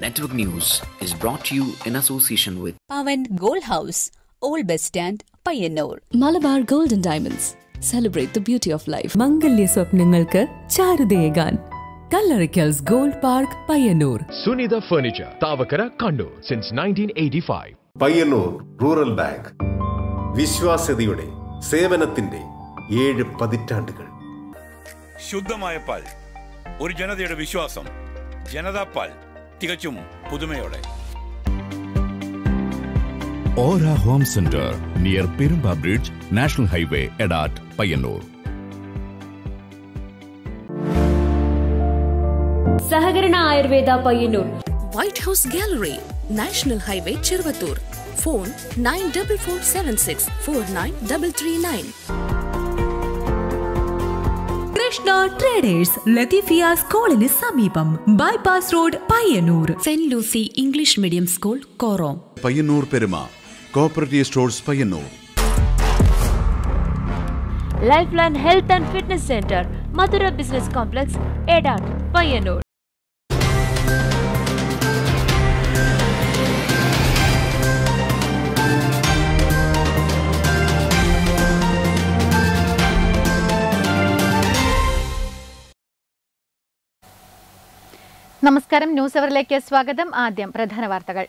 Network News is brought to you in association with Pavan gold house old bus stand Payyanur Malabar golden diamonds celebrate the beauty of life മംഗല്യ സ്വപ്നങ്ങൾക്ക് ചാരുതയേകാൻ Kallarikkals gold park Payyanur Sunitha Furniture, Tavakara, Kannur, since 1985. Payyanur rural bank വിശ്വാസ്യതയുടെ സേവനത്തിന്റെ ഏഴ് പതിറ്റാണ്ടുകൾ. ശുദ്ധമായ പാൽ. ഒരു ജനതയുടെ വിശ്വാസം. ജനതാ പാൽ. തികച്ചും പുതുമയോടെ. ഓര home centre near Perumba bridge national highway Edat, Payyanur. സഹകരണ Ayurveda Payyanur. White house gallery national highway Cheruvathur phone nine double four seven six four nine double three nine Krishna traders Latheefia സ്കൂളിന് സമീപം. Bypass road Payyanur saint Lucy English medium school Korom Payyanur Peruma. Cooperative Stores Payyanur. Life line health and fitness centre Madhura business complex Edat Payyanur നമസ്കാരം. News അവറിലേക്ക് സ്വാഗതം. ആദ്യം പ്രധാന വാർത്തകൾ.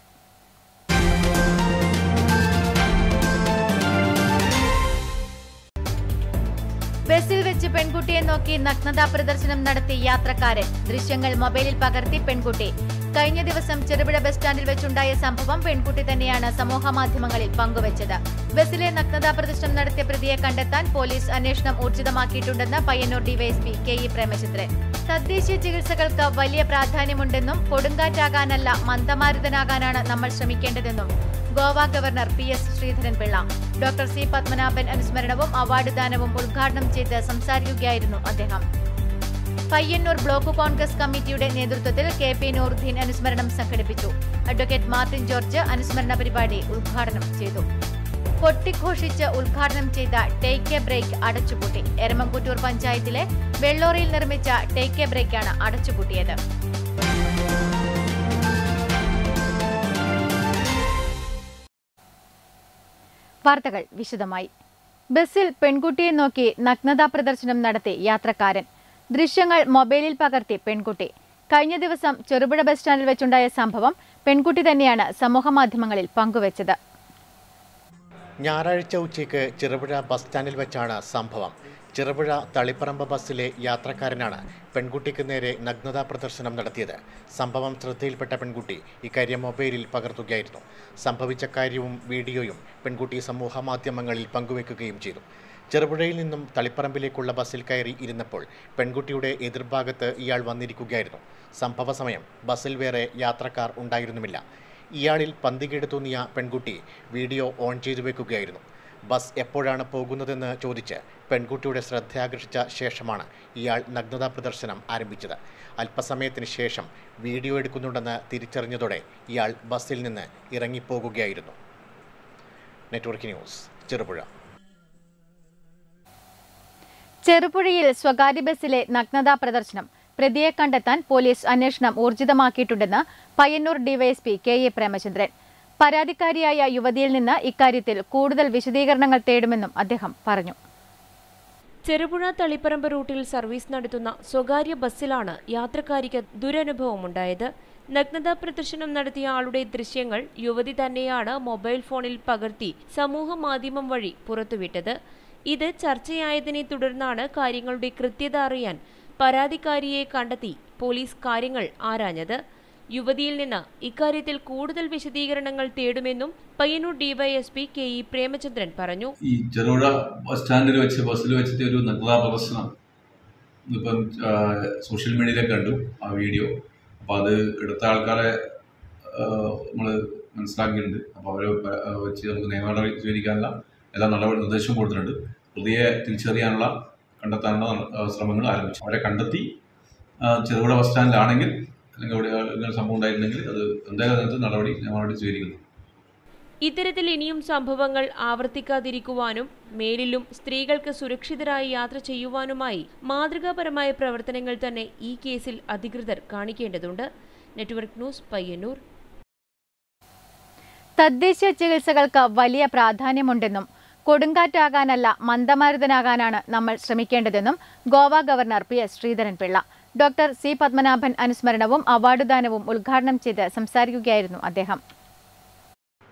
ബസ്സിൽ വെച്ച് പെൺകുട്ടിയെ നോക്കി നഗ്നതാ പ്രദർശനം നടത്തി യാത്രക്കാരൻ. ദൃശ്യങ്ങൾ മൊബൈലിൽ പകർത്തി പെൺകുട്ടി. കഴിഞ്ഞ ദിവസം ചെറുപുഴ ബസ് സ്റ്റാൻഡിൽ വെച്ചുണ്ടായ സംഭവം പെൺകുട്ടി തന്നെയാണ് സമൂഹ മാധ്യമങ്ങളിൽ പങ്കുവച്ചത്. ബസ്സിലെ നഗ്നതാ പ്രദർശനം നടത്തിയ പ്രതിയെ കണ്ടെത്താൻ പോലീസ് അന്വേഷണം ഊർജിതമാക്കിയിട്ടുണ്ടെന്ന് Payyanur DYSP K E Premachandran. തദ്ദേശീയ ചികിത്സകൾക്ക് വലിയ പ്രാധാന്യമുണ്ടെന്നും കൊടുങ്കാറ്റാകാനല്ല മന്ദമാരുതനാകാനാണ് നമ്മൾ ശ്രമിക്കേണ്ടതെന്നും Goa governor P S Sreedharan Pillai doctor C Padmanabhan അനുസ്മരണവും award ദാനവും ഉദ്ഘാടനം ചെയ്ത് സംസാരിക്കുകയായിരുന്നു അദ്ദേഹം. പയ്യന്നൂർ ബ്ലോക്ക് കോൺഗ്രസ് കമ്മിറ്റിയുടെ നേതൃത്വത്തിൽ കെ പി നൂറുദ്ദീൻ അനുസ്മരണം സംഘടിപ്പിച്ചു. അഡ്വക്കേറ്റ് മാർട്ടിൻ ജോർജ് അനുസ്മരണ പരിപാടി ഉദ്ഘാടനം ചെയ്തു. കൊട്ടിഘോഷിച്ച് ഉദ്ഘാടനം ചെയ്ത ടേക്ക് എ ബ്രേക്ക് അടച്ചുപൂട്ടി. എരമംകുറ്റൂർ പഞ്ചായത്തിലെ വെള്ളോറിയിൽ നിർമ്മിച്ച ടേക്ക് എ ബ്രേക്കാണ് അടച്ചുപൂട്ടിയത്. വാർത്തകൾ വിശദമായി. ബസ്സിൽ പെൺകുട്ടിയെ നോക്കി നഗ്നതാ പ്രദർശനം നടത്തി യാത്രക്കാരൻ. ദൃശ്യങ്ങൾ മൊബൈലിൽ പകർത്തി പെൺകുട്ടി. കഴിഞ്ഞ ദിവസം ചെറുപുഴ ബസ് സ്റ്റാൻഡിൽ വെച്ചുണ്ടായ സംഭവം പെൺകുട്ടി തന്നെയാണ് സമൂഹമാധ്യമങ്ങളിൽ പങ്കുവച്ചത്. ഞായറാഴ്ച ഉച്ചയ്ക്ക് ചെറുപുഴ ബസ് സ്റ്റാൻഡിൽ വെച്ചാണ് സംഭവം. ചെറുപുഴ തളിപ്പറമ്പ് ബസ്സിലെ യാത്രക്കാരനാണ് പെൺകുട്ടിക്ക് നേരെ നഗ്നതാ പ്രദർശനം നടത്തിയത്. സംഭവം ശ്രദ്ധയിൽപ്പെട്ട പെൺകുട്ടി ഇക്കാര്യം മൊബൈലിൽ പകർത്തുകയായിരുന്നു. സംഭവിച്ച കാര്യവും വീഡിയോയും പെൺകുട്ടി സമൂഹമാധ്യമങ്ങളിൽ പങ്കുവെക്കുകയും ചെയ്തു. ചെറുപുഴയിൽ നിന്നും തളിപ്പറമ്പിലേക്കുള്ള ബസ്സിൽ കയറി ഇരുന്നപ്പോൾ പെൺകുട്ടിയുടെ എതിർഭാഗത്ത് ഇയാൾ വന്നിരിക്കുകയായിരുന്നു. സംഭവ സമയം ബസ്സിൽ വേറെ യാത്രക്കാർ ഉണ്ടായിരുന്നുമില്ല. ഇയാളിൽ പന്തികേട് തോന്നിയ പെൺകുട്ടി വീഡിയോ ഓൺ ചെയ്തു വെക്കുകയായിരുന്നു. ബസ് എപ്പോഴാണ് പോകുന്നതെന്ന് ചോദിച്ച് പെൺകുട്ടിയുടെ ശ്രദ്ധയാകർഷിച്ച ശേഷമാണ് ഇയാൾ നഗ്നതാ പ്രദർശനം ആരംഭിച്ചത്. അല്പസമയത്തിന് ശേഷം വീഡിയോ എടുക്കുന്നുണ്ടെന്ന് തിരിച്ചറിഞ്ഞതോടെ ഇയാൾ ബസ്സിൽ നിന്ന് ഇറങ്ങിപ്പോകുകയായിരുന്നു. Network news Cherupuzha. ചെറുപുഴയിൽ സ്വകാര്യ ബസ്സിലെ നഗ്നതാ പ്രദർശനം. പ്രതിയെ കണ്ടെത്താൻ പോലീസ് അന്വേഷണം ഊർജിതമാക്കിയിട്ടുണ്ടെന്ന് Payyanur DYSP K A Premachandran. പരാതിക്കാരിയായ യുവതിയിൽ നിന്ന് ഇക്കാര്യത്തിൽ കൂടുതൽ വിശദീകരണങ്ങൾ തേടുമെന്നും അദ്ദേഹം പറഞ്ഞു. ചെറുപുഴ തളിപ്പറമ്പ് റൂട്ടിൽ സർവീസ് നടത്തുന്ന സ്വകാര്യ ബസ്സിലാണ് യാത്രക്കാരിക്ക് ദുരനുഭവമുണ്ടായത്. നഗ്നതാ പ്രദർശനം നടത്തിയ ആളുടെ ദൃശ്യങ്ങൾ യുവതി തന്നെയാണ് മൊബൈൽ ഫോണിൽ പകർത്തി സമൂഹ മാധ്യമം വഴി പുറത്തുവിട്ടത്. ഇത് ചർച്ചയായതിനെ തുടർന്നാണ് കാര്യങ്ങളുടെ കൃത്യത അറിയാൻ പരാതിക്കാരിയെ കണ്ടെത്തി പോലീസ് കാര്യങ്ങൾ ആരാഞ്ഞത്. യുവതിയിൽ നിന്ന് ഇക്കാര്യത്തിൽ കൂടുതൽ വിശദീകരണങ്ങൾ തേടുമെന്നും Payyanur DYSP K E Premachandran പറഞ്ഞു. ഈ ചെറുപുഴ ബസ് സ്റ്റാൻഡിൽ വെച്ച് ബസ്സിൽ വെച്ചിട്ട് ഒരു നഗ്നതാ പ്രദർശനം ഇപ്പം സോഷ്യൽ മീഡിയയിലൊക്കെ കണ്ടു ആ വീഡിയോ. അപ്പോൾ അത് എടുത്ത ആൾക്കാരെ നമ്മൾ മനസ്സിലാക്കിയിട്ടുണ്ട്. അപ്പോൾ അവരെ വെച്ച് നമുക്ക് നിയമ സ്വീകരിക്കാനുള്ള എല്ലാ നടപടി നിർദ്ദേശം കൊടുത്തിട്ടുണ്ട്. പ്രതിയെ തിരിച്ചറിയാനുള്ള കണ്ടെത്താനുള്ള ശ്രമങ്ങൾ ആരംഭിച്ചു. അവരെ കണ്ടെത്തി ചെറുപുഴ ബസ് സ്റ്റാൻഡിലാണെങ്കിൽ അല്ലെങ്കിൽ അവിടെ ഇങ്ങനെ സംഭവം ഉണ്ടായിരുന്നെങ്കിൽ അത് എന്തായാലും നടപടി ഞാൻ അവിടെ സ്വീകരിക്കുന്നു. ഇത്തരത്തിൽ ഇനിയും സംഭവങ്ങൾ ആവർത്തിക്കാതിരിക്കുവാനും മേലിലും സ്ത്രീകൾക്ക് സുരക്ഷിതരായി യാത്ര ചെയ്യുവാനുമായി മാതൃകാപരമായ പ്രവർത്തനങ്ങൾ തന്നെ ഈ കേസിൽ അധികൃതർ കാണിക്കേണ്ടതുണ്ട്. Network news Payyanur. തദ്ദേശീയ ചികിത്സകൾക്ക് വലിയ പ്രാധാന്യമുണ്ടെന്നും കൊടുങ്കാറ്റാകാനല്ല മന്ദമാരുതനാകാനാണ് നമ്മൾ ശ്രമിക്കേണ്ടതെന്നും Goa governor P S Sreedharan Pillai doctor C Padmanabhan അനുസ്മരണവും അവാർഡുദാനവും ഉദ്ഘാടനം ചെയ്ത് സംസാരിക്കുകയായിരുന്നു അദ്ദേഹം.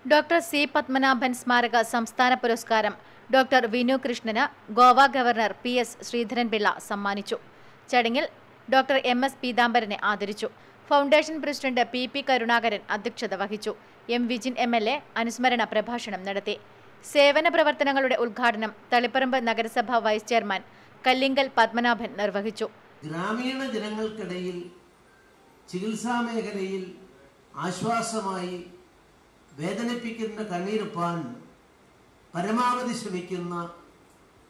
ഡോക്ടർ സി പത്മനാഭൻ സ്മാരക സംസ്ഥാന പുരസ്കാരം ഡോക്ടർ വിനു കൃഷ്ണന് Goa governor P S Sreedharan Pillai സമ്മാനിച്ചു. ചടങ്ങിൽ ഡോക്ടർ എം എസ് പീതാംബരനെ ആദരിച്ചു. Foundation president P P Karunakaran അധ്യക്ഷത വഹിച്ചു. എം വിജിൻ എം എ അനുസ്മരണ പ്രഭാഷണം നടത്തി. സേവന പ്രവർത്തനങ്ങളുടെ ഉദ്ഘാടനം തളിപ്പറമ്പ് നഗരസഭ വൈസ് ചെയർമാൻ കല്ലിങ്കൽ പത്മനാഭൻ നിർവഹിച്ചു. ഗ്രാമീണ ജനങ്ങൾക്കിടയിൽ ചികിത്സാ മേഖലയിൽ ആശ്വാസമായി വേദനിപ്പിക്കുന്ന കണ്ണീരുപ്പാൻ പരമാവധി ശ്രമിക്കുന്ന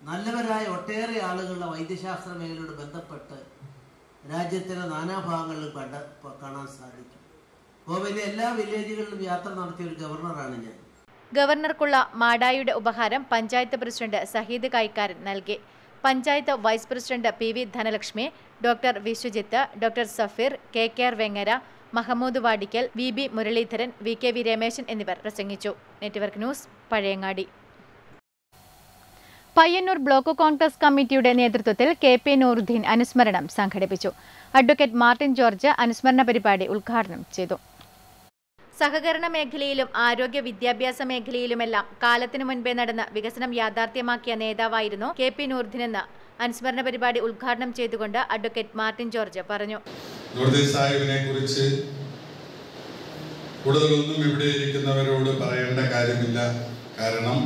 നല്ലവരായ ഒട്ടേറെ ആളുകളുടെ വൈദ്യശാസ്ത്ര മേഖലയോട് ബന്ധപ്പെട്ട് രാജ്യത്തിന്റെ നാനാഭാഗങ്ങളിലും കണ്ട കാണാൻ സാധിക്കും. ഗോവയിലെ എല്ലാ വില്ലേജുകളിലും യാത്ര നടത്തിയ ഒരു ഗവർണറാണ് ഞാൻ. ഗവർണർക്കുള്ള മാടായിയുടെ ഉപഹാരം പഞ്ചായത്ത് പ്രസിഡന്റ് സഹീദ് കൈക്കാരൻ നൽകി. Panchayat vice president P V Dhanalakshmi doctor Viswajith doctor Safeer K K R Vengara Mahmood Vadikkal V B Muraleedharan V K V Rameshan എന്നിവർ പ്രസംഗിച്ചു. Network news Pazhayangadi. Payyanur block Congress കമ്മിറ്റിയുടെ നേതൃത്വത്തിൽ കെ പി നൂറുദ്ദീൻ അനുസ്മരണം സംഘടിപ്പിച്ചു. Advocate Martin George അനുസ്മരണ പരിപാടി ഉദ്ഘാടനം ചെയ്തു. സഹകരണ മേഖലയിലും ആരോഗ്യ വിദ്യാഭ്യാസ മേഖലയിലുമെല്ലാം കാലത്തിനു മുൻപേ നടന്ന വികസനം യാഥാർത്ഥ്യമാക്കിയ നേതാവായിരുന്നു കെ പി നൂർദിനെന്ന് അനുസ്മരണ പരിപാടി ഉദ്ഘാടനം ചെയ്തുകൊണ്ട് അഡ്വക്കേറ്റ് മാർട്ടിൻ ജോർജ് പറഞ്ഞു. കൂടുതലൊന്നും ഇവിടെ ഇരിക്കുന്നവരോട് പറയേണ്ട കാര്യമില്ല. കാരണം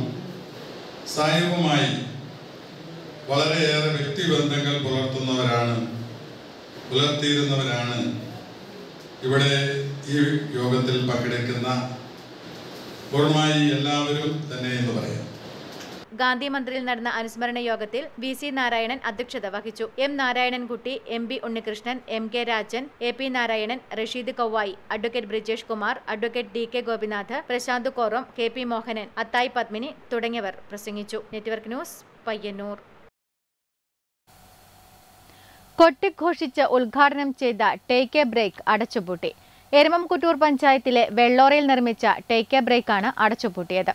സാഹിബുമായി വളരെയേറെ വ്യക്തിബന്ധങ്ങൾ പുലർത്തുന്നവരാണ് പുലർത്തിയിരുന്നവരാണ്. ഇവിടെ ഈ യോഗത്തിൽ പങ്കെടുക്കുന്ന എല്ലാവരും തന്നെ എന്ന് പറയാം. ഗാന്ധി മന്ദിറിൽ നടന്ന അനുസ്മരണ യോഗത്തിൽ വി സി നാരായണൻ അധ്യക്ഷത വഹിച്ചു. M Narayanankutty M P Unnikrishnan M K Rajan A P Narayanan Rasheed Kovayi advocate Brijesh Kumar advocate D K Gopinath Prashanth Korom K P Mohanan Athayi Padmini തുടങ്ങിയവർ പ്രസംഗിച്ചു. Network news Payyanur. കൊട്ടിഘോഷിച്ച് ഉദ്ഘാടനം ചെയ്ത take A break അടച്ചുപൂട്ടി. എരമംകുട്ടൂർ പഞ്ചായത്തിലെ വെള്ളോറയിൽ നിർമ്മിച്ച take A ബ്രേക്കാണ് അടച്ചുപൂട്ടിയത്.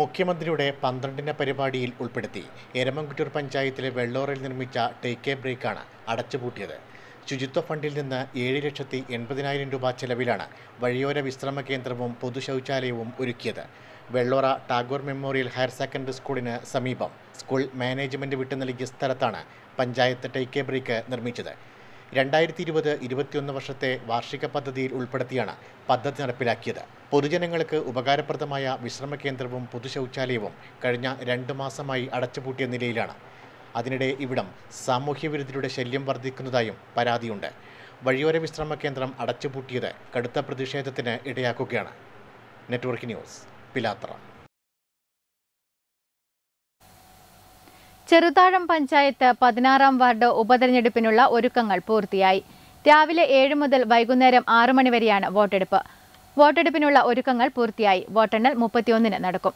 മുഖ്യമന്ത്രിയുടെ പന്ത്രണ്ടിന പരിപാടിയിൽ ഉൾപ്പെടുത്തി എരമംകുറ്റൂർ പഞ്ചായത്തിലെ വെള്ളോറയിൽ നിർമ്മിച്ച ടേക്ക് എ ബ്രേക്കാണ് അടച്ചുപൂട്ടിയത്. ശുചിത്വ ഫണ്ടിൽ നിന്ന് ഏഴ് ലക്ഷത്തി എൺപതിനായിരം രൂപ ചെലവിലാണ് വഴിയോര വിശ്രമ കേന്ദ്രവും പൊതു ശൗചാലയവും ഒരുക്കിയത്. Vellora Tagore memorial higher secondary സ്കൂളിന് സമീപം സ്കൂൾ മാനേജ്മെന്റ് വിട്ടു നൽകിയ സ്ഥലത്താണ് പഞ്ചായത്ത് ടേക്ക് എ ബ്രേക്ക് നിർമ്മിച്ചത്. രണ്ടായിരത്തി ഇരുപത് ഇരുപത്തിയൊന്ന് വർഷത്തെ വാർഷിക പദ്ധതിയിൽ ഉൾപ്പെടുത്തിയാണ് പദ്ധതി നടപ്പിലാക്കിയത്. പൊതുജനങ്ങൾക്ക് ഉപകാരപ്രദമായ വിശ്രമ കേന്ദ്രവും പൊതുശൗചാലയവും കഴിഞ്ഞ രണ്ട് മാസമായി അടച്ചുപൂട്ടിയ നിലയിലാണ്. അതിനിടെ ഇവിടം സാമൂഹ്യ വിരുദ്ധരുടെ ശല്യം വർദ്ധിക്കുന്നതായും പരാതിയുണ്ട്. വഴിയോര വിശ്രമ കേന്ദ്രം അടച്ചുപൂട്ടിയത് കടുത്ത പ്രതിഷേധത്തിന് ഇടയാക്കുകയാണ്. നെറ്റ്വർക്ക് ന്യൂസ് പിലാത്ര ചെറുതാഴം പഞ്ചായത്ത് പതിനാറാം വാർഡ് ഉപതെരഞ്ഞെടുപ്പിനുള്ള ഒരുക്കങ്ങൾ പൂർത്തിയായി. രാവിലെ ഏഴ് മുതൽ വൈകുന്നേരം ആറു മണിവരെയാണ് വോട്ടെടുപ്പ്. വോട്ടെടുപ്പിനുള്ള ഒരുക്കങ്ങൾ പൂർത്തിയായി. വോട്ടെണ്ണൽ മുപ്പത്തിയൊന്നിന് നടക്കും.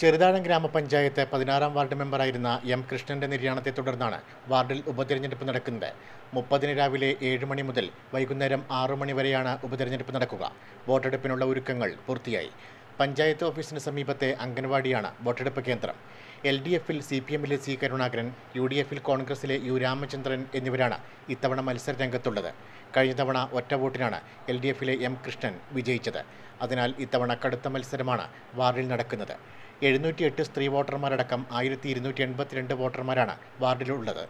ചെറുതാഴം ഗ്രാമപഞ്ചായത്ത് പതിനാറാം വാർഡ് മെമ്പറായിരുന്ന എം കൃഷ്ണന്റെ നിര്യാണത്തെ തുടർന്നാണ് വാർഡിൽ ഉപതെരഞ്ഞെടുപ്പ് നടക്കുന്നത്. മുപ്പതിന് രാവിലെ ഏഴ് മണി മുതൽ വൈകുന്നേരം ആറു മണി വരെയാണ് ഉപതെരഞ്ഞെടുപ്പ് നടക്കുക. വോട്ടെടുപ്പിനുള്ള ഒരുക്കങ്ങൾ പൂർത്തിയായി. പഞ്ചായത്ത് ഓഫീസിന് സമീപത്തെ അംഗൻവാടിയാണ് വോട്ടെടുപ്പ് കേന്ദ്രം. എൽ ഡി എഫിൽ സി പി എമ്മിലെ സി കരുണാകരൻ യു ഡി എഫിൽ കോൺഗ്രസിലെ യു രാമചന്ദ്രൻ എന്നിവരാണ് ഇത്തവണ മത്സര രംഗത്തുള്ളത് കഴിഞ്ഞ തവണ ഒറ്റ വോട്ടിനാണ് എൽ ഡി എഫിലെ എം കൃഷ്ണൻ വിജയിച്ചത്. അതിനാൽ ഇത്തവണ കടുത്ത മത്സരമാണ് വാർഡിൽ നടക്കുന്നത്. എഴുന്നൂറ്റി എട്ട് സ്ത്രീ വോട്ടർമാരടക്കം ആയിരത്തി ഇരുന്നൂറ്റി എൺപത്തിരണ്ട് വോട്ടർമാരാണ് വാർഡിലുള്ളത്.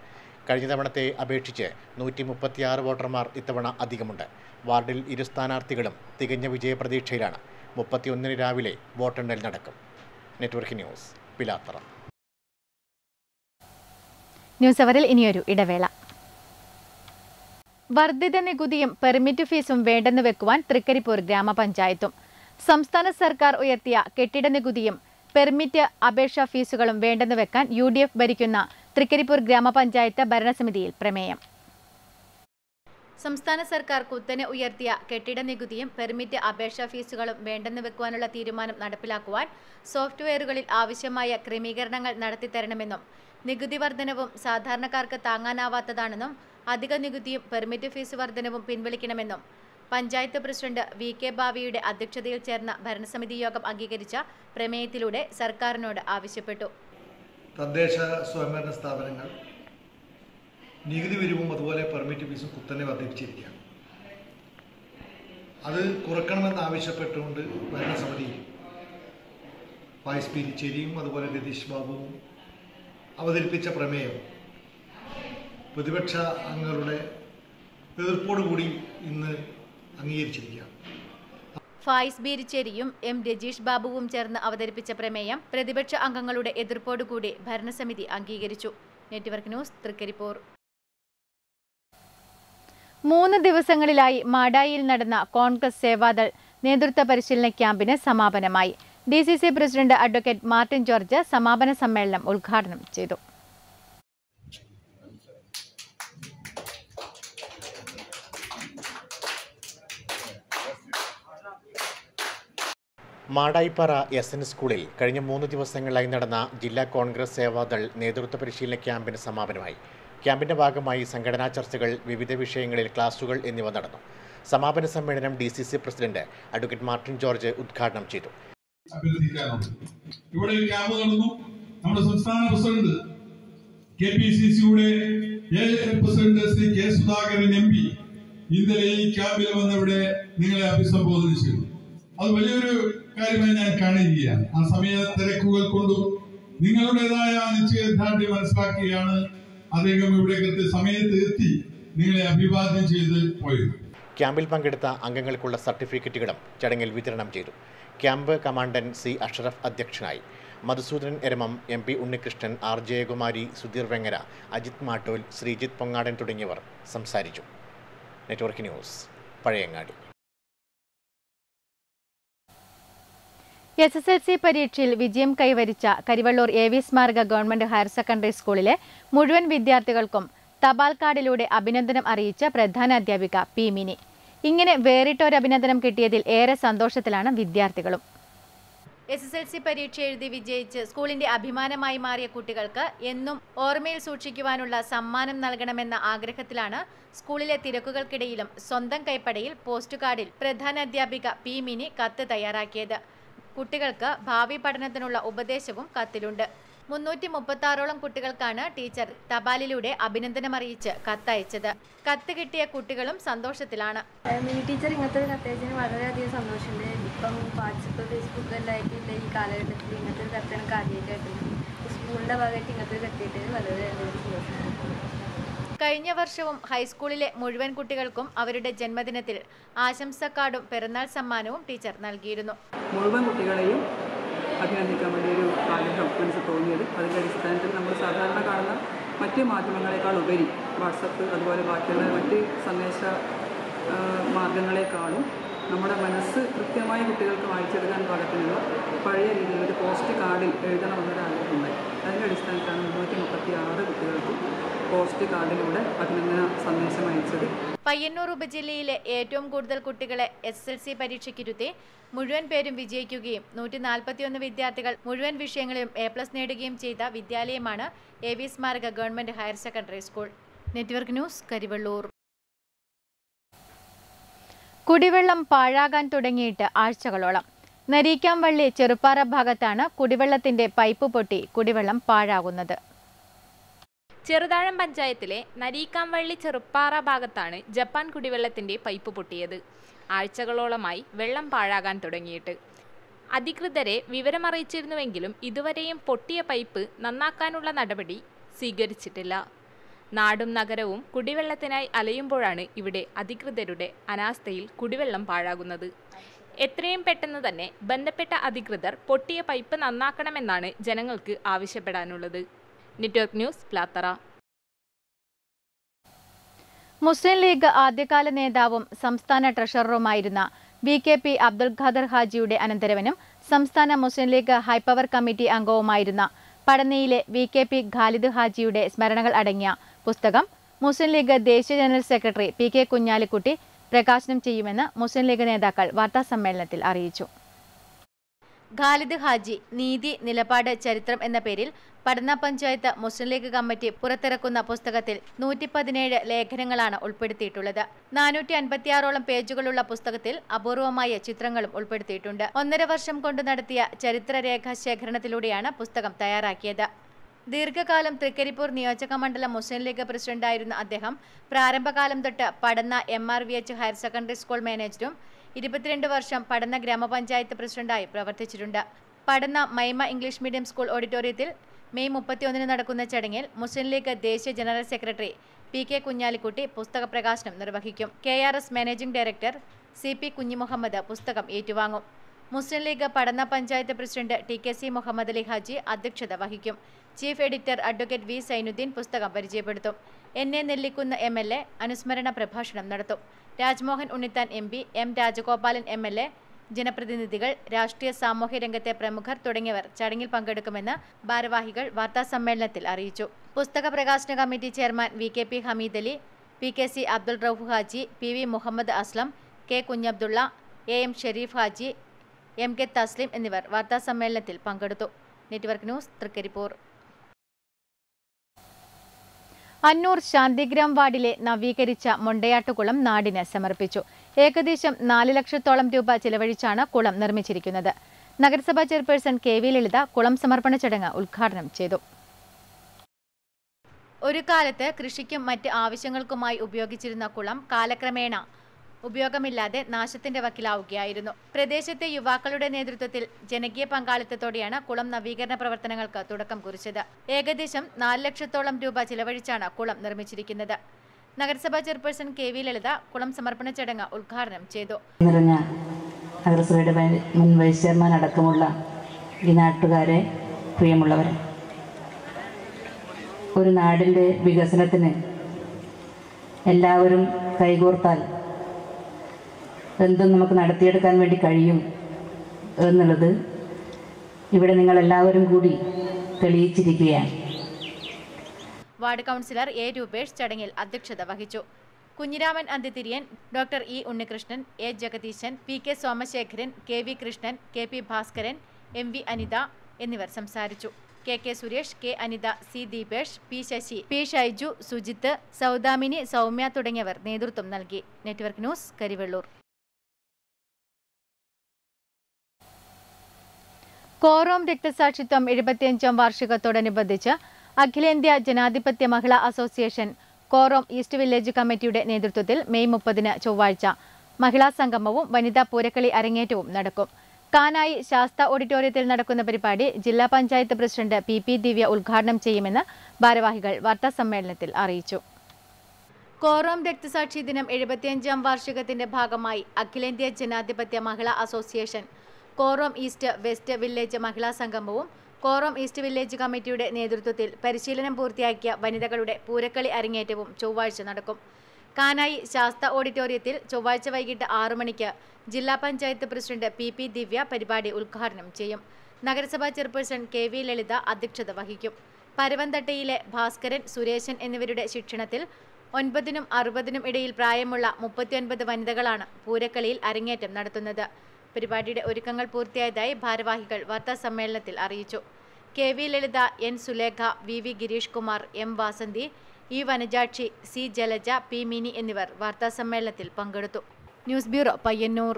കഴിഞ്ഞ തവണത്തെ അപേക്ഷിച്ച് നൂറ്റി മുപ്പത്തിയാറ് വോട്ടർമാർ ഇത്തവണ അധികമുണ്ട്. വാർഡിൽ ഇരു സ്ഥാനാർത്ഥികളും തികഞ്ഞ വിജയപ്രതീക്ഷയിലാണ്. മുപ്പത്തിയൊന്നിന് രാവിലെ വോട്ടെണ്ണൽ നടക്കും. Network news Pilathara. ന്യൂസ് അവറിൽ ഇനിയൊരു ഇടവേള. വർദ്ധിത നികുതിയും പെർമിറ്റ് ഫീസും വേണ്ടെന്ന് വെക്കുവാൻ തൃക്കരിപ്പൂർ ഗ്രാമപഞ്ചായത്തും. സംസ്ഥാന സർക്കാർ ഉയർത്തിയ കെട്ടിട നികുതിയും പെർമിറ്റ് അപേക്ഷാ ഫീസുകളും വേണ്ടെന്ന് വെക്കാൻ യു ഭരിക്കുന്ന തൃക്കരിപ്പൂർ ഗ്രാമപഞ്ചായത്ത് ഭരണസമിതിയിൽ പ്രമേയം. സംസ്ഥാന സർക്കാർ കുത്തനെ ഉയർത്തിയ കെട്ടിട നികുതിയും പെർമിറ്റ് അപേക്ഷാ ഫീസുകളും വേണ്ടെന്ന് വെക്കുവാനുള്ള തീരുമാനം നടപ്പിലാക്കുവാൻ സോഫ്റ്റ്വെയറുകളിൽ ആവശ്യമായ ക്രമീകരണങ്ങൾ നടത്തിത്തരണമെന്നും നികുതി വർധനവും സാധാരണക്കാർക്ക് താങ്ങാനാവാത്തതാണെന്നും അധിക നികുതിയും പെർമിറ്റ് ഫീസ് വർധനവും പിൻവലിക്കണമെന്നും പഞ്ചായത്ത് പ്രസിഡന്റ് വി കെ ബാവിയുടെ അധ്യക്ഷതയിൽ ചേർന്ന ഭരണസമിതി യോഗം അംഗീകരിച്ച പ്രമേയത്തിലൂടെ സർക്കാരിനോട് ആവശ്യപ്പെട്ടു. തദ്ദേശ സ്വയംഭരണ സ്ഥാപനങ്ങൾ നികുതി പിരിവും അതുപോലെ ഫീസും കുത്തനെ വർദ്ധിപ്പിച്ചിരിക്കുകയാണ്. അത് കുറക്കണമെന്ന് ആവശ്യപ്പെട്ടുകൊണ്ട് ഭരണസമിതി വൈസ് പി ചെരിയും അതുപോലെ രതീഷ് ബാബുവും അവതരിപ്പിച്ച പ്രമേയം പ്രതിപക്ഷ അംഗങ്ങളുടെ എതിർപ്പോടുകൂടി ഇന്ന് അംഗീകരിച്ചിരിക്കുകയാണ്. ഫായിസ് ബീരിച്ചേരിയും എം രജീഷ് ബാബുവും ചേർന്ന് അവതരിപ്പിച്ച പ്രമേയം പ്രതിപക്ഷ അംഗങ്ങളുടെ എതിർപ്പോടുകൂടി ഭരണസമിതി അംഗീകരിച്ചു. Network news Thrikaripur. മൂന്ന് ദിവസങ്ങളിലായി മാടായിൽ നടന്ന കോൺഗ്രസ് സേവാദൾ നേതൃത്വ പരിശീലന ക്യാമ്പിന് സമാപനമായി. D C C president advocate Martin George സമാപന സമ്മേളനം ഉദ്ഘാടനം ചെയ്തു. മാടായിപ്പാറ എസ് എൻ സ്കൂളിൽ കഴിഞ്ഞ മൂന്ന് ദിവസങ്ങളിലായി നടന്ന ജില്ലാ കോൺഗ്രസ് സേവാദൾ നേതൃത്വ പരിശീലന ക്യാമ്പിന് സമാപനമായി. ക്യാമ്പിന്റെ ഭാഗമായി സംഘടനാ ചർച്ചകൾ വിവിധ വിഷയങ്ങളിൽ ക്ലാസുകൾ എന്നിവ നടന്നു. സമാപന സമ്മേളനം D C C president advocate Martin George ഉദ്ഘാടനം ചെയ്തു. ഇവിടെ ക്യാമ്പ് നടന്നു. നമ്മുടെ സംസ്ഥാന പ്രസിഡന്റ് കെ പി സി സിയുടെ president Shri K Sudhakaran M P ഇന്നലെ ഈ ക്യാമ്പിൽ വന്നിവിടെ നിങ്ങളെ അഭിസംബോധന ചെയ്തു. അത് വലിയൊരു കാര്യമായി ഞാൻ കാണുകയാണ്. ആ സമയ തിരക്കുകൾ കൊണ്ടും നിങ്ങളുടേതായ നിശ്ചയദാർഢ്യം മനസ്സിലാക്കിയാണ് അദ്ദേഹം ഇവിടെ കൃത്യ സമയത്ത് എത്തി നിങ്ങളെ അഭിവാദ്യം ചെയ്ത് പോയത് ക്യാമ്പിൽ പങ്കെടുത്ത അംഗങ്ങൾക്കുള്ള സർട്ടിഫിക്കറ്റുകളും ചടങ്ങിൽ വിതരണം ചെയ്തു. ക്യാമ്പ് കമാൻഡന്റ് സി അഷറഫ് അധ്യക്ഷനായി. Madhusudanan Eramam M P Unnikrishnan R Jayakumari Sudheer Vengara Ajith Mattool Sreejith Pongadan തുടങ്ങിയവർ സംസാരിച്ചു. Network news Pazhayangadi. S S L C പരീക്ഷയിൽ വിജയം കൈവരിച്ച കരിവള്ളൂർ എ വി സ്മാരക ഗവൺമെന്റ് ഹയർ സെക്കൻഡറി സ്കൂളിലെ മുഴുവൻ വിദ്യാർത്ഥികൾക്കും തപാൽ കാർഡിലൂടെ അഭിനന്ദനം അറിയിച്ച പ്രധാന അധ്യാപിക പി മിനി. ഇങ്ങനെ വേറിട്ടൊരു അഭിനന്ദനം കിട്ടിയതിൽ ഏറെ സന്തോഷത്തിലാണ് വിദ്യാർത്ഥികളും. എസ് എസ് എൽ സി പരീക്ഷ എഴുതി വിജയിച്ച് സ്കൂളിന്റെ അഭിമാനമായി മാറിയ കുട്ടികൾക്ക് എന്നും ഓർമ്മയിൽ സൂക്ഷിക്കുവാനുള്ള സമ്മാനം നൽകണമെന്ന ആഗ്രഹത്തിലാണ് സ്കൂളിലെ തിരക്കുകൾക്കിടയിലും സ്വന്തം കൈപ്പടയിൽ പോസ്റ്റ് കാർഡിൽ പ്രധാന അധ്യാപിക പി മിനി കത്ത് തയ്യാറാക്കിയത്. കുട്ടികൾക്ക് ഭാവി പഠനത്തിനുള്ള ഉപദേശവും കത്തിലുണ്ട്. മുന്നൂറ്റി മുപ്പത്തി ആറോളം കുട്ടികൾക്കാണ് ടീച്ചർ തപാലിലൂടെ അഭിനന്ദനം അറിയിച്ച് കത്തയച്ചത്. കത്ത് കിട്ടിയ കുട്ടികളും സന്തോഷത്തിലാണ്. ടീച്ചർ ഇങ്ങനത്തെ ഒരു കത്തയച്ചതിന് വളരെയധികം സന്തോഷമുണ്ട്. ഇപ്പം വാട്സപ്പ് ഫേസ്ബുക്ക് എല്ലാം ഈ കാലഘട്ടത്തിൽ ഇങ്ങനത്തെ ഒരു കത്ത് എനിക്ക് ആദ്യമായിട്ട് സ്കൂളിന്റെ ഭാഗമായിട്ട് ഇങ്ങനത്തെ ഒരു കത്ത് കിട്ടിയത് വളരെയധികം സന്തോഷമുണ്ട്. കഴിഞ്ഞ വർഷവും ഹൈസ്കൂളിലെ മുഴുവൻ കുട്ടികൾക്കും അവരുടെ ജന്മദിനത്തിൽ ആശംസ കാർഡും പിറന്നാൾ സമ്മാനവും ടീച്ചർ നൽകിയിരുന്നു. മുഴുവൻ കുട്ടികളെയും അഭിനന്ദിക്കാൻ വേണ്ടി ഒരു ആഗ്രഹം മനസ്സിൽ തോന്നിയത്. അതിന്റെ അടിസ്ഥാനത്തിൽ നമ്മൾ സാധാരണ കാണുന്ന മറ്റ് മാധ്യമങ്ങളെക്കാൾ ഉപരി വാട്സപ്പ് അതുപോലെ ബാക്കിയുള്ള മറ്റ് സന്ദേശ മാർഗങ്ങളെക്കാളും നമ്മുടെ മനസ്സ് കൃത്യമായി കുട്ടികൾക്ക് വായിച്ചെടുക്കാൻ പാകത്തിനുള്ള പഴയ രീതിയിൽ ഒരു പോസ്റ്റ് കാർഡിൽ എഴുതണമെന്നൊരു ആഗ്രഹമുണ്ടായി അതിന്റെ അടിസ്ഥാനത്തിലാണ് മുന്നൂറ്റി മുപ്പത്തി ആറ് കുട്ടികൾക്കും പോസ്റ്റ് കാർഡിലൂടെ അഭിനന്ദന സന്ദേശം അയച്ചത്? പയ്യന്നൂർ ഉപജില്ലയിലെ ഏറ്റവും കൂടുതൽ കുട്ടികളെ എസ് എൽ സി പരീക്ഷയ്ക്കിരുത്തി മുഴുവൻ പേരും വിജയിക്കുകയും നൂറ്റി നാൽപ്പത്തിയൊന്ന് വിദ്യാർത്ഥികൾ മുഴുവൻ വിഷയങ്ങളിലും എ പ്ലസ് നേടുകയും ചെയ്ത വിദ്യാലയമാണ് എ വി സ്മാരക government higher secondary school. Network news Karivellur. കുടിവെള്ളം പാഴാകാൻ തുടങ്ങിയിട്ട് ആഴ്ചകളോളം. നരീക്കാംവള്ളി ചെറുപ്പാറ ഭാഗത്താണ് കുടിവെള്ളത്തിന്റെ പൈപ്പ് പൊട്ടി കുടിവെള്ളം പാഴാകുന്നത്. ചെറുതാഴം പഞ്ചായത്തിലെ നരീക്കാംവള്ളി ചെറുപ്പാറ ഭാഗത്താണ് ജപ്പാൻ കുടിവെള്ളത്തിന്റെ പൈപ്പ് പൊട്ടിയത്. ആഴ്ചകളോളമായി വെള്ളം പാഴാകാൻ തുടങ്ങിയിട്ട്. അധികൃതരെ വിവരമറിയിച്ചിരുന്നുവെങ്കിലും ഇതുവരെയും പൊട്ടിയ പൈപ്പ് നന്നാക്കാനുള്ള നടപടി സ്വീകരിച്ചിട്ടില്ല. നാടും നഗരവും കുടിവെള്ളത്തിനായി അലയുമ്പോഴാണ് ഇവിടെ അധികൃതരുടെ അനാസ്ഥയിൽ കുടിവെള്ളം പാഴാകുന്നത്. എത്രയും പെട്ടെന്ന് തന്നെ ബന്ധപ്പെട്ട അധികൃതർ പൊട്ടിയ പൈപ്പ് നന്നാക്കണമെന്നാണ് ജനങ്ങൾക്ക് ആവശ്യപ്പെടാനുള്ളത്. Network news Plathara. മുസ്ലിം ലീഗ് ആദ്യകാല നേതാവും സംസ്ഥാന ട്രഷററുമായിരുന്ന B K P Abdul Khader ഹാജിയുടെ അനന്തരവനും സംസ്ഥാന Muslim League high power committee അംഗവുമായിരുന്ന പടന്നിയിലെ വി കെ പി ഖാലിദ് ഹാജിയുടെ സ്മരണകൾ അടങ്ങിയ പുസ്തകം മുസ്ലിം ലീഗ് ദേശീയ general secretary P K Kunhalikutty പ്രകാശനം ചെയ്യുമെന്ന് മുസ്ലിം ലീഗ് നേതാക്കൾ വാർത്താസമ്മേളനത്തിൽ അറിയിച്ചു. ഖാലിദ് ഹാജി നീതി നിലപാട് ചരിത്രം എന്ന പേരിൽ പഠന പഞ്ചായത്ത് മുസ്ലിം ലീഗ് കമ്മിറ്റി പുറത്തിറക്കുന്ന പുസ്തകത്തിൽ നൂറ്റി പതിനേഴ് ലേഖനങ്ങളാണ് ഉൾപ്പെടുത്തിയിട്ടുള്ളത്. നാനൂറ്റി അൻപത്തിയാറോളം പേജുകളുള്ള പുസ്തകത്തിൽ അപൂർവമായ ചിത്രങ്ങളും ഉൾപ്പെടുത്തിയിട്ടുണ്ട്. ഒന്നര വർഷം കൊണ്ട് നടത്തിയ ചരിത്രരേഖാ ശേഖരണത്തിലൂടെയാണ് പുസ്തകം തയ്യാറാക്കിയത്. ദീർഘകാലം തൃക്കരിപ്പൂർ നിയോജകമണ്ഡലം മുസ്ലിം ലീഗ് പ്രസിഡന്റായിരുന്ന അദ്ദേഹം പ്രാരംഭകാലം തൊട്ട് Padanna M R V H higher secondary school മാനേജറും ഇരുപത്തിരണ്ട് വർഷം പടന്ന ഗ്രാമപഞ്ചായത്ത് പ്രസിഡന്റായി പ്രവർത്തിച്ചിട്ടുണ്ട്. Padanna Maima English medium school ഓഡിറ്റോറിയത്തിൽ മെയ് മുപ്പത്തിയൊന്നിന് നടക്കുന്ന ചടങ്ങിൽ മുസ്ലിം ലീഗ് ദേശീയ general secretary P K Kunhalikutty പുസ്തക പ്രകാശനം നിർവഹിക്കും. K R S managing director C P Kunhimuhammed പുസ്തകം ഏറ്റുവാങ്ങും. Muslim League Padanna panchayat president T K C Muhammad Ali Haji അധ്യക്ഷത വഹിക്കും. Chief editor advocate V Zainuddin പുസ്തകം പരിചയപ്പെടുത്തും. N A Nellikkunnu M L A അനുസ്മരണ പ്രഭാഷണം നടത്തും. Rajmohan Unnithan M P M Rajagopalan M L A ജനപ്രതിനിധികൾ രാഷ്ട്രീയ സാമൂഹ്യ രംഗത്തെ പ്രമുഖർ തുടങ്ങിയവർ ചടങ്ങിൽ പങ്കെടുക്കുമെന്ന് ഭാരവാഹികൾ വാർത്താസമ്മേളനത്തിൽ അറിയിച്ചു. പുസ്തക പ്രകാശന committee chairman V K P Hameed Ali P K C Abdul Rauf Haji P V Muhammad Aslam K Kunhabdulla A M Shareef Haji M K Thaslim എന്നിവർ വാർത്താസമ്മേളനത്തിൽ പങ്കെടുത്തു. Network news Thrikkaripur. അന്നൂർ ശാന്തിഗ്രാം വാർഡിലെ നവീകരിച്ച മൊണ്ടയാട്ടുകുളം നാടിന് സമർപ്പിച്ചു. ഏകദേശം നാല് ലക്ഷത്തോളം രൂപ ചിലവഴിച്ചാണ് കുളം നിർമ്മിച്ചിരിക്കുന്നത്. നഗരസഭാ ചെയർപേഴ്സൺ കെ വി ലളിത കുളം സമർപ്പണ ചടങ്ങ് ഉദ്ഘാടനം ചെയ്തു. ഒരു കാലത്ത് കൃഷിക്കും മറ്റ് ആവശ്യങ്ങൾക്കുമായി ഉപയോഗിച്ചിരുന്ന കുളം കാലക്രമേണ ഉപയോഗമില്ലാതെ നാശത്തിന്റെ വക്കിലാവുകയായിരുന്നു. പ്രദേശത്തെ യുവാക്കളുടെ നേതൃത്വത്തിൽ ജനകീയ പങ്കാളിത്തത്തോടെയാണ് കുളം നവീകരണ പ്രവർത്തനങ്ങൾക്ക് തുടക്കം കുറിച്ചത്. ഏകദേശം നാല് ലക്ഷത്തോളം രൂപ ചിലവഴിച്ചാണ് കുളം നിർമ്മിച്ചിരിക്കുന്നത്. നഗരസഭാ ചെയർപേഴ്സൺ കെ വി ലളിത കുളം സമർപ്പണ ചടങ്ങ് ഉദ്ഘാടനം ചെയ്തു. നഗരസഭയുടെ മുൻ വൈസ് ചെയർമാൻ അടക്കമുള്ള ഈ നാട്ടുകാരെ പ്രിയമുള്ളവരെ ഒരു നാടിന്റെ വികസനത്തിന് എല്ലാവരും കൈകോർത്താൽ എന്തും നമുക്ക് നടത്തിയെടുക്കാൻ വേണ്ടി കഴിയും എന്നുള്ളത് ഇവിടെ നിങ്ങൾ എല്ലാവരും കൂടി തെളിയിച്ചിരിക്കുകയാണ്. വാർഡ് കൗൺസിലർ എ രൂപേഷ് ചടങ്ങിൽ അധ്യക്ഷത വഹിച്ചു. Kunhiraman Anthithiriyan doctor E Unnikrishnan A Jagadeeshan P K Somashekharan K V Krishnan K P Bhaskaran M V Anitha എന്നിവർ സംസാരിച്ചു. K K Suresh K Anitha C Deepesh P Sasi P Shaiju Sujith Soudamini Soumya തുടങ്ങിയവർ നേതൃത്വം നൽകി. Network news Karivellur. Korom രക്തസാക്ഷിത്വം എഴുപത്തിയഞ്ചാം വാർഷികത്തോടനുബന്ധിച്ച് അഖിലേന്ത്യാ ജനാധിപത്യ മഹിളാ association Korom east village committee നേതൃത്വത്തിൽ മെയ് മുപ്പതിന് ചൊവ്വാഴ്ച മഹിളാ സംഗമവും വനിതാ പൂരക്കളി അരങ്ങേറ്റവും നടക്കും. കാനായി ശാസ്ത ഓഡിറ്റോറിയത്തിൽ നടക്കുന്ന പരിപാടി ജില്ലാ panchayat president P P Divya ഉദ്ഘാടനം ചെയ്യുമെന്ന് ഭാരവാഹികൾ വാർത്താസമ്മേളനത്തിൽ അറിയിച്ചു. കോറോം രക്തസാക്ഷി ദിനം എഴുപത്തിയഞ്ചാം വാർഷികത്തിന്റെ ഭാഗമായി അഖിലേന്ത്യാ ജനാധിപത്യ മഹിളാ association Korom east west village മഹിളാ സംഗമവും കോറോം ഈസ്റ്റ് വില്ലേജ് കമ്മിറ്റിയുടെ നേതൃത്വത്തിൽ പരിശീലനം പൂർത്തിയാക്കിയ വനിതകളുടെ പൂരക്കളി അരങ്ങേറ്റവും ചൊവ്വാഴ്ച നടക്കും. കാനായി ശാസ്ത ഓഡിറ്റോറിയത്തിൽ ചൊവ്വാഴ്ച വൈകിട്ട് ആറു മണിക്ക് ജില്ലാ panchayat president P P Divya പരിപാടി ഉദ്ഘാടനം ചെയ്യും. നഗരസഭാ ചെയർപേഴ്സൺ കെ വി ലളിത അധ്യക്ഷത വഹിക്കും. പരവന്തട്ടയിലെ ഭാസ്കരൻ സുരേശൻ എന്നിവരുടെ ശിക്ഷണത്തിൽ ഒൻപതിനും അറുപതിനും ഇടയിൽ പ്രായമുള്ള മുപ്പത്തിയൊൻപത് വനിതകളാണ് പൂരക്കളിയിൽ അരങ്ങേറ്റം നടത്തുന്നത്. പരിപാടിയുടെ ഒരുക്കങ്ങൾ പൂർത്തിയായതായി ഭാരവാഹികൾ വാർത്താസമ്മേളനത്തിൽ അറിയിച്ചു. K V Lalitha N Sulekha V V Girish Kumar M Vasanthi E Vanajakshi C Jalaja P Mini എന്നിവർ വാർത്താസമ്മേളനത്തിൽ പങ്കെടുത്തു. News bureau Payyanur.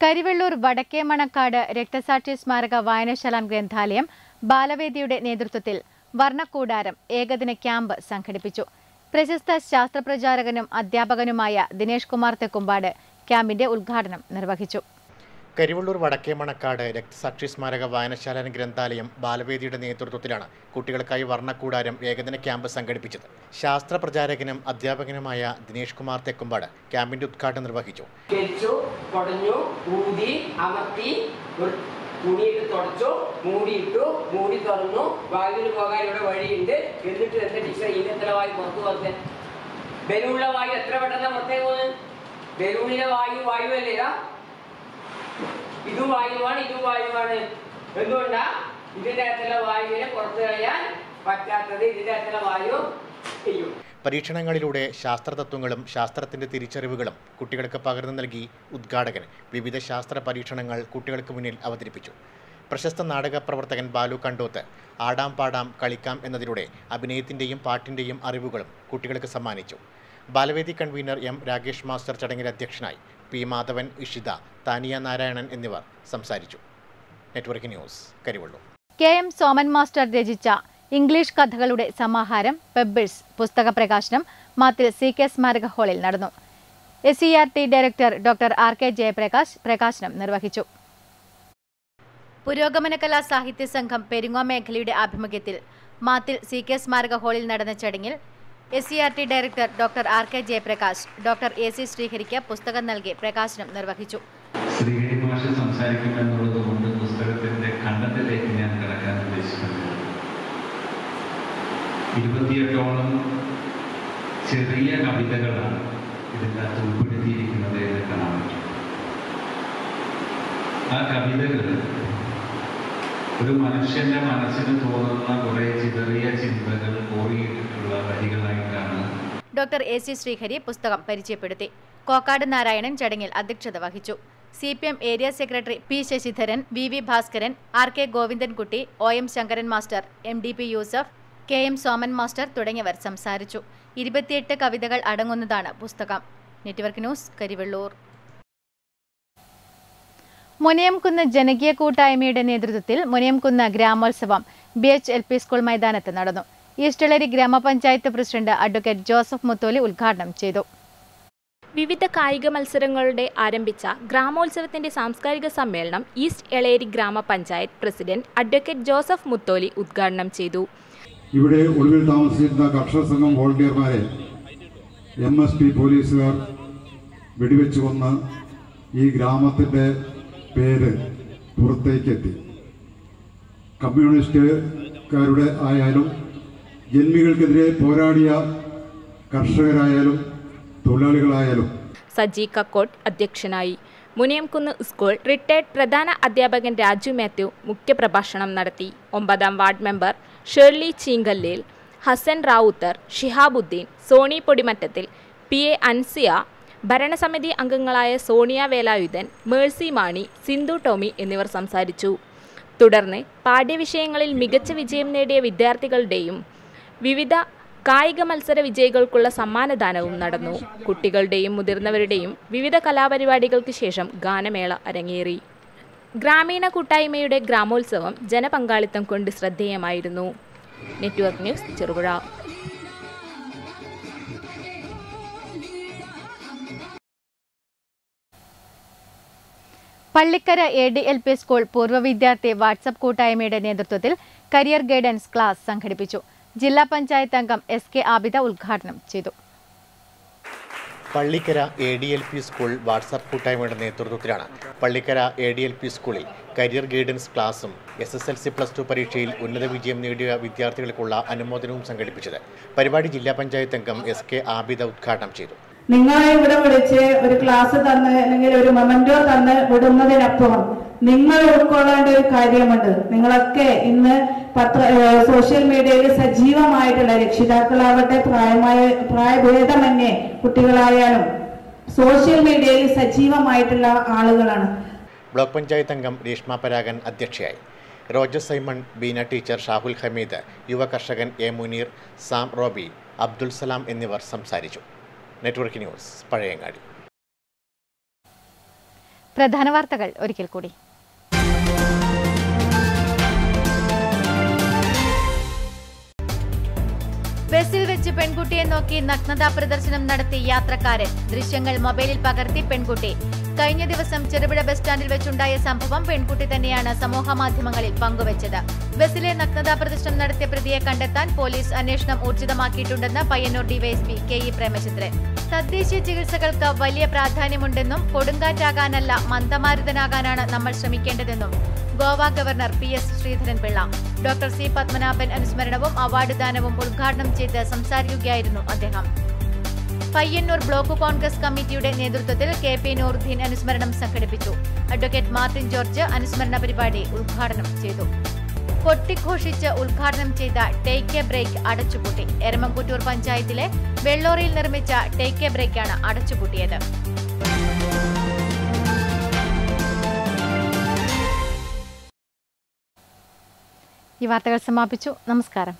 കരിവെള്ളൂർ വടക്കേ മണക്കാട് രക്തസാക്ഷി സ്മാരക വായനശാല ഗ്രന്ഥാലയം ബാലവേദിയുടെ നേതൃത്വത്തിൽ വർണക്കൂടാരം ഏകദിന ക്യാമ്പ് സംഘടിപ്പിച്ചു. പ്രശസ്ത ശാസ്ത്രപ്രചാരകനും അധ്യാപകനുമായ ദിനേഷ് കുമാർ തെക്കുമ്പാട് ക്യാമ്പിന്റെ ഉദ്ഘാടനം നിർവഹിച്ചു. കരിവള്ളൂർ വടക്കേ മണക്കാട് രക്തസാക്ഷി സ്മാരക വായനശാല ഗ്രന്ഥാലയം ബാലവേദിയുടെ നേതൃത്വത്തിലാണ് കുട്ടികൾക്കായി വർണക്കൂടാരം ഏകദിന ക്യാമ്പ് സംഘടിപ്പിച്ചത്. ശാസ്ത്ര പ്രചാരകനും അധ്യാപകനുമായ ദിനേഷ് കുമാർ തെക്കുമ്പാട് ക്യാമ്പിന്റെ ഉദ്ഘാടനം നിർവഹിച്ചു. തുണിയിട്ട് തുടച്ചു മൂടിയിട്ടു മൂടി തുറന്നു. വായുവിന് പോകാൻ ഇവിടെ വഴിയുണ്ട്. എന്നിട്ട് എന്റെ ടീച്ചർ ഇന്നത്തെ വായു പുറത്തു വന്നേ ബലൂണിലെ വായു എത്ര പെട്ടെന്ന് പുറത്തേക്ക് പോകുന്നത്? ബലൂണിലെ വായു വായു അല്ലേ ഇതും വായുവാണ് ഇതും വായുവാണ്. എന്തുകൊണ്ടാ? ഇതിന്റെ അകത്തുള്ള വായുവിനെ പുറത്തു കളയാൻ പറ്റാത്തത് ഇതിന്റെ അകത്തുള്ള വായു ചെയ്യും. പരീക്ഷണങ്ങളിലൂടെ ശാസ്ത്രതത്വങ്ങളും ശാസ്ത്രത്തിന്റെ തിരിച്ചറിവുകളും കുട്ടികൾക്ക് പകർന്നു നൽകി ഉദ്ഘാടകൻ വിവിധ ശാസ്ത്ര പരീക്ഷണങ്ങൾ കുട്ടികൾക്ക് മുന്നിൽ അവതരിപ്പിച്ചു. പ്രശസ്ത നാടക പ്രവർത്തകൻ ബാലു കണ്ടോത്ത് ആടാം പാടാം കളിക്കാം എന്നതിലൂടെ അഭിനയത്തിന്റെയും പാട്ടിന്റെയും അറിവുകളും കുട്ടികൾക്ക് സമ്മാനിച്ചു. ബാലവേദി കൺവീനർ എം രാകേഷ് മാസ്റ്റർ ചടങ്ങിൽ അധ്യക്ഷനായി പി മാധവൻ ഇഷിത താനിയ നാരായണൻ എന്നിവർ സംസാരിച്ചു. Network news Karivellur. K M Soman master രചിച്ച ഇംഗ്ലീഷ് കഥകളുടെ സമാഹാരം പെബിൾസ് പുസ്തക പ്രകാശനം മാത്തിൽ സി കെ സ്മാരക ഹാളിൽ നടന്നു. S C R T director doctor R K Jayaprakash പ്രകാശനം നിർവഹിച്ചു. പുരോഗമന കലാ സാഹിത്യ സംഘം പെരുങ്ങോ മേഖലയുടെ ആഭിമുഖ്യത്തിൽ മാത്തിൽ സി കെ സ്മാരക ഹാളിൽ നടന്ന ചടങ്ങിൽ S C R T director doctor R K Jayaprakash doctor A C ശ്രീഹരിക്ക് പുസ്തകം നൽകി പ്രകാശനം നിർവഹിച്ചു. ശ്രീഹരി ഭാഷ സംസാരിക്കുമെന്നുള്ളത് ഇരുപത്തിയെട്ടോളം ചെറിയ കവിതകളാണ് ഇതിനകത്ത് ഉൾപ്പെടുത്തിയിരിക്കുന്നത് എന്ന് കാണാൻ പറ്റും. ആ കവിതകൾ ഒരു മനുഷ്യന്റെ മനസ്സിന് തോന്നുന്ന കുറെ ചെറിയ ചിന്തകൾ കോറിയിട്ടിട്ടുള്ള വരികളായിട്ടാണ് ഡോക്ടർ എ സി ശ്രീഹരി പുസ്തകം പരിചയപ്പെടുത്തി. കോക്കാട് നാരായണൻ ചടങ്ങിൽ അധ്യക്ഷത വഹിച്ചു. C P M area secretary P Sasidharan V V Bhaskaran R K Govindankutty O M Sankaran master M D P Yusuf K M Soman master തുടങ്ങിയവർ സംസാരിച്ചു. ഇരുപത്തിയെട്ട് കവിതകൾ അടങ്ങുന്നതാണ് പുസ്തകം. Network news Karivellur. മുനയംകുന്ന് ജനകീയ കൂട്ടായ്മയുടെ നേതൃത്വത്തിൽ Munayamkunnu ഗ്രാമോത്സവം B H L P school മൈതാനത്ത് നടന്നു. ഈസ്റ്റളേരി ഗ്രാമപഞ്ചായത്ത് പ്രസിഡന്റ് അഡ്വക്കേറ്റ് ജോസഫ് മുത്തോലി ഉദ്ഘാടനം ചെയ്തു. വിവിധ കായിക മത്സരങ്ങളുടെ ആരംഭിച്ച ഗ്രാമോത്സവത്തിന്റെ സാംസ്കാരിക സമ്മേളനം ഈസ്റ്റ് എളേരി ഗ്രാമപഞ്ചായത്ത് പ്രസിഡന്റ് അഡ്വക്കേറ്റ് ജോസഫ് മുത്തോലി ഉദ്ഘാടനം ചെയ്തു. ഇവിടെ ഒളിവിൽ താമസിച്ചിരുന്ന കർഷക സംഘം വോളണ്ടിയർമാരെ എം എസ് പി പോലീസുകാർ വെടിവെച്ച് കൊന്ന് ഈ ഗ്രാമത്തിന്റെ പേര് പുറത്തേക്കെത്തി. കമ്മ്യൂണിസ്റ്റുകാരുടെ ആയാലും ജന്മികൾക്കെതിരെ പോരാടിയ കർഷകരായാലും തൊഴിലാളികളായാലും. സജി കക്കോട്ട് അധ്യക്ഷനായി. മുനിയംകുന്ന് സ്കൂൾ റിട്ടയർഡ് പ്രധാന അധ്യാപകൻ രാജു മാത്യു മുഖ്യപ്രഭാഷണം നടത്തി. ഒമ്പതാം ward member Shirley Cheenkallil Hassan Ravuthar Shihabuddin Sony Podimattathil P A Ansiya ഭരണസമിതി അംഗങ്ങളായ സോണിയ വേലായുധൻ മേഴ്സി മാണി സിന്ധു ടോമി എന്നിവർ സംസാരിച്ചു. തുടർന്ന് പാഠ്യവിഷയങ്ങളിൽ മികച്ച വിജയം നേടിയ വിദ്യാർത്ഥികളുടെയും വിവിധ കായിക മത്സര വിജയികൾക്കുള്ള സമ്മാനദാനവും നടന്നു. കുട്ടികളുടെയും മുതിർന്നവരുടെയും വിവിധ കലാപരിപാടികൾക്ക് ശേഷം ഗാനമേള അരങ്ങേറി. ഗ്രാമീണ കൂട്ടായ്മയുടെ ഗ്രാമോത്സവം ജനപങ്കാളിത്തം കൊണ്ട് ശ്രദ്ധേയമായിരുന്നു. Network news Cherupuzha. Pallikkara A D L P school പൂർവ വിദ്യാർത്ഥി വാട്സപ്പ് കൂട്ടായ്മയുടെ നേതൃത്വത്തിൽ കരിയർ ഗൈഡൻസ് ക്ലാസ് സംഘടിപ്പിച്ചു. ജില്ലാ പഞ്ചായത്ത് അംഗം എസ് കെ ആബിദ ഉദ്ഘാടനം ചെയ്തു. Pallikkara A D L P school WhatsApp കൂട്ടായ്മയുടെ നേതൃത്വത്തിലാണ്. Pallikkara A D L P സ്കൂളിൽ കരിയർ ഗൈഡൻസ് ക്ലാസും S S L C plus two പരീക്ഷയിൽ ഉന്നത വിജയം നേടിയ വിദ്യാർത്ഥികൾക്കുള്ള അനുമോദനവും സംഘടിപ്പിച്ചത്. പരിപാടി ജില്ലാ പഞ്ചായത്ത് അംഗം എസ് കെ ആബിദ ഉദ്ഘാടനം ചെയ്തു. നിങ്ങളെ ഇവിടെ വിളിച്ച് ഒരു ക്ലാസ് തന്ന് അല്ലെങ്കിൽ ഒരു മൊമെന്റോ തന്ന് വിടുന്നതിനപ്പുറം നിങ്ങൾ ഉൾക്കൊള്ളേണ്ട ഒരു കാര്യമുണ്ട്. നിങ്ങളൊക്കെ ഇന്ന് പത്ര സോഷ്യൽ മീഡിയയിൽ സജീവമായിട്ടുള്ള രക്ഷിതാക്കളാവട്ടെ പ്രായമായ പ്രായഭേദമന്യേ കുട്ടികളായാലും സോഷ്യൽ മീഡിയയിൽ സജീവമായിട്ടുള്ള ആളുകളാണ്. ബ്ലോക്ക് പഞ്ചായത്ത് അംഗം രീഷ്മ പരാഗൻ അധ്യക്ഷയായി. Roger Simon Beena teacher Shahul Hameed യുവ കർഷകൻ A Muneer Sam Robby Abdul Salam എന്നിവർ സംസാരിച്ചു. Network news Pazhayangadi. പ്രധാന വാർത്തകൾ ഒരിക്കൽ കൂടി. ബസ്സിൽ വെച്ച് പെൺകുട്ടിയെ നോക്കി നഗ്നതാ പ്രദർശനം നടത്തി യാത്രക്കാരൻ. ദൃശ്യങ്ങൾ മൊബൈലിൽ പകർത്തി പെൺകുട്ടി. കഴിഞ്ഞ ദിവസം ചെറുപുഴ ബസ് സ്റ്റാൻഡിൽ വെച്ചുണ്ടായ സംഭവം പെൺകുട്ടി തന്നെയാണ് സമൂഹ മാധ്യമങ്ങളിൽ പങ്കുവച്ചത്. ബസ്സിലെ നഗ്നതാ പ്രദർശനം നടത്തിയ പ്രതിയെ കണ്ടെത്താൻ പോലീസ് അന്വേഷണം ഊർജിതമാക്കിയിട്ടുണ്ടെന്ന് Payyanur DYSP K E Premachandran. തദ്ദേശീയ ചികിത്സകൾക്ക് വലിയ പ്രാധാന്യമുണ്ടെന്നും കൊടുങ്കാറ്റാകാനല്ല മന്ദമാരുതനാകാനാണ് നമ്മൾ ശ്രമിക്കേണ്ടതെന്നും Goa governor P S Sreedharan Sreedharan Pillai doctor C Padmanabhan അനുസ്മരണവും award ദാനവും ഉദ്ഘാടനം ചെയ്ത് സംസാരിക്കുകയായിരുന്നു അദ്ദേഹം. പയ്യന്നൂർ ബ്ലോക്ക് കോൺഗ്രസ് കമ്മിറ്റിയുടെ നേതൃത്വത്തിൽ കെ പി നൂറുദ്ദീൻ അനുസ്മരണം സംഘടിപ്പിച്ചു. അഡ്വക്കേറ്റ് മാർട്ടിൻ ജോർജ് അനുസ്മരണ പരിപാടി ഉദ്ഘാടനം ചെയ്തു. കൊട്ടിഘോഷിച്ച് ഉദ്ഘാടനം ചെയ്ത ടേക്ക് എ ബ്രേക്ക് അടച്ചുപൂട്ടി. എരമംകുറ്റൂർ പഞ്ചായത്തിലെ വെള്ളോറിയിൽ നിർമ്മിച്ച ടേക്ക് എ ബ്രേക്കാണ് അടച്ചുപൂട്ടിയത്. ഈ വാർത്തകൾ സമാപിച്ചു. നമസ്കാരം.